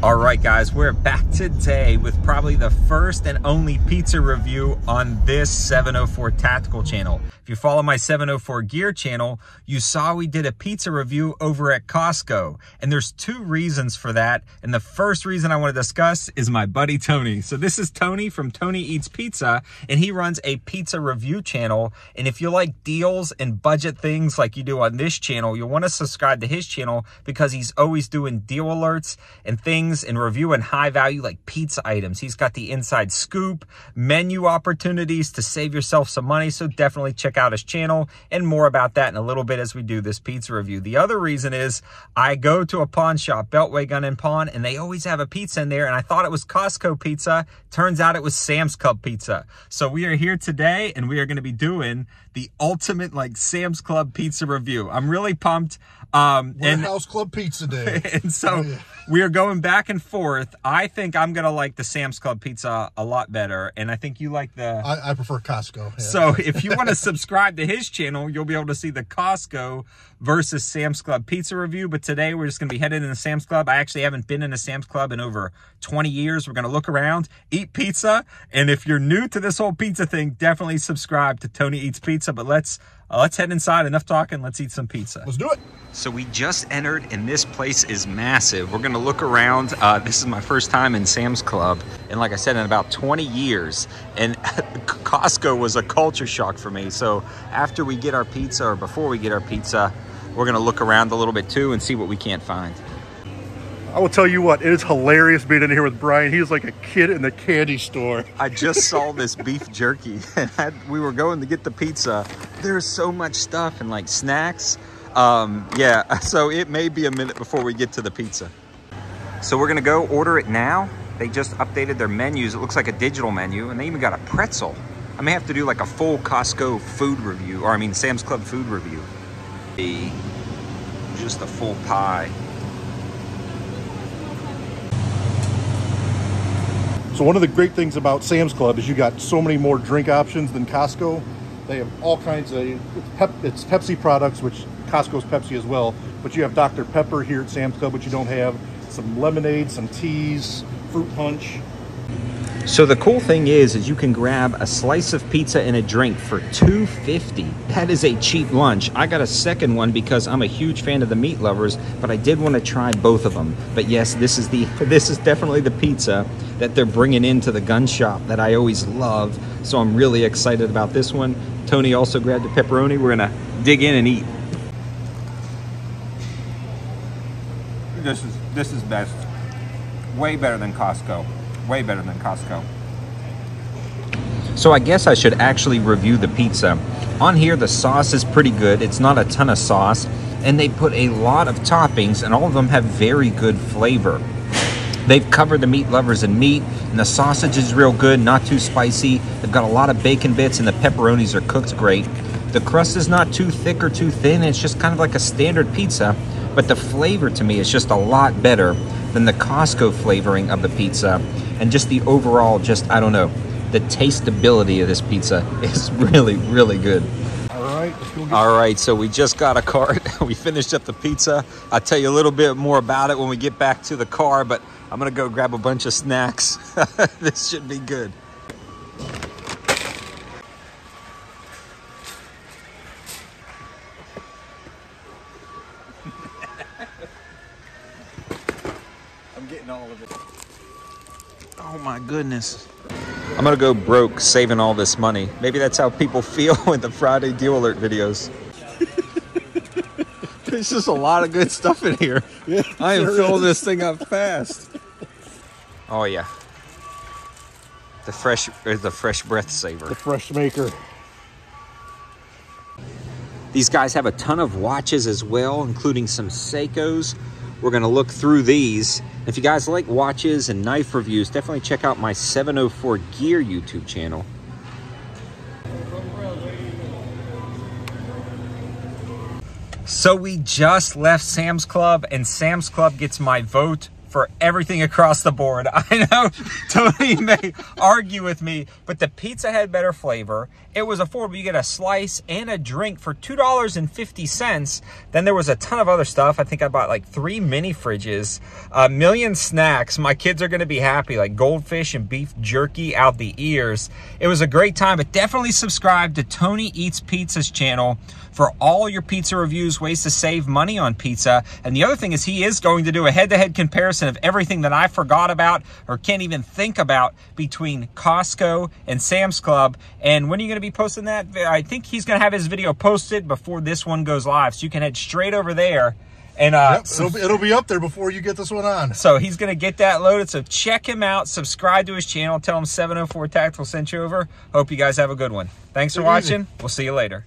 All right, guys, we're back today with probably the first and only pizza review on this 704 Tactical channel. If you follow my 704 Gear channel, you saw we did a pizza review over at Costco. And there's two reasons for that. And the first reason I want to discuss is my buddy Tony. So this is Tony from Tony Eats Pizza, and he runs a pizza review channel. And if you like deals and budget things like you do on this channel, you'll want to subscribe to his channel because he's always doing deal alerts and things things and reviewing high value like pizza items. He's got the inside scoop, menu opportunities to save yourself some money. So definitely check out his channel and more about that in a little bit as we do this pizza review. The other reason is I go to a pawn shop, Beltway Gun and Pawn, and they always have a pizza in there. And I thought it was Costco pizza. Turns out it was Sam's Club pizza. So we are here today and we are going to be doing the ultimate like Sam's Club pizza review. I'm really pumped. Um, and Club Pizza Day. And so oh, yeah. we are going back and forth. I think I'm gonna like the Sam's Club pizza a lot better, and I think you like the. I, I prefer Costco. Yeah. So if you want to subscribe to his channel, you'll be able to see the Costco versus Sam's Club pizza review. But today we're just gonna be headed in the Sam's Club. I actually haven't been in a Sam's Club in over 20 years. We're gonna look around, eat pizza, and if you're new to this whole pizza thing, definitely subscribe to Tony Eats Pizza. But let's uh, let's head inside. Enough talking. Let's eat some pizza. Let's do it. So we just entered and this place is massive. We're gonna look around. Uh, this is my first time in Sam's Club. And like I said, in about 20 years. And Costco was a culture shock for me. So after we get our pizza or before we get our pizza, we're gonna look around a little bit too and see what we can't find. I will tell you what, it is hilarious being in here with Brian. He is like a kid in the candy store. I just saw this beef jerky and we were going to get the pizza. There's so much stuff and like snacks. Um, yeah, so it may be a minute before we get to the pizza. So we're gonna go order it now. They just updated their menus. It looks like a digital menu and they even got a pretzel. I may have to do like a full Costco food review, or I mean Sam's Club food review. Just a full pie. So one of the great things about Sam's Club is you got so many more drink options than Costco. They have all kinds of, it's, Pep, it's Pepsi products, which Costco's Pepsi as well, but you have Dr. Pepper here at Sam's Club, which you don't have, some lemonade, some teas, fruit punch, so the cool thing is, is you can grab a slice of pizza and a drink for 250. That is a cheap lunch. I got a second one because I'm a huge fan of the meat lovers, but I did want to try both of them. But yes, this is the this is definitely the pizza that they're bringing into the gun shop that I always love. So I'm really excited about this one. Tony also grabbed a pepperoni. We're gonna dig in and eat. This is this is best. Way better than Costco way better than Costco. So I guess I should actually review the pizza. On here, the sauce is pretty good. It's not a ton of sauce, and they put a lot of toppings, and all of them have very good flavor. They've covered the meat lovers in meat, and the sausage is real good, not too spicy. They've got a lot of bacon bits, and the pepperonis are cooked great. The crust is not too thick or too thin. It's just kind of like a standard pizza, but the flavor to me is just a lot better than the Costco flavoring of the pizza and just the overall, just, I don't know, the tasteability of this pizza is really, really good. All right, All right, so we just got a cart. we finished up the pizza. I'll tell you a little bit more about it when we get back to the car, but I'm gonna go grab a bunch of snacks. this should be good. Getting all of it. Oh my goodness. I'm gonna go broke saving all this money. Maybe that's how people feel with the Friday deal alert videos. There's just a lot of good stuff in here. Yeah, I am sure filling is. this thing up fast. Oh yeah. The fresh is the fresh breath saver. The fresh maker. These guys have a ton of watches as well, including some Seikos. We're gonna look through these. If you guys like watches and knife reviews, definitely check out my 704 Gear YouTube channel. So we just left Sam's Club and Sam's Club gets my vote for everything across the board. I know Tony may argue with me, but the pizza had better flavor. It was affordable. You get a slice and a drink for $2.50. Then there was a ton of other stuff. I think I bought like three mini fridges, a million snacks. My kids are going to be happy, like goldfish and beef jerky out the ears. It was a great time, but definitely subscribe to Tony Eats Pizza's channel for all your pizza reviews, ways to save money on pizza. And the other thing is he is going to do a head-to-head comparison of everything that I forgot about or can't even think about between Costco and Sam's Club. And when are you going to be posting that? I think he's going to have his video posted before this one goes live. So you can head straight over there and uh, yep, it'll, be, it'll be up there before you get this one on. So he's going to get that loaded. So check him out. Subscribe to his channel. Tell him 704 Tactical sent you over. Hope you guys have a good one. Thanks for watching. We'll see you later.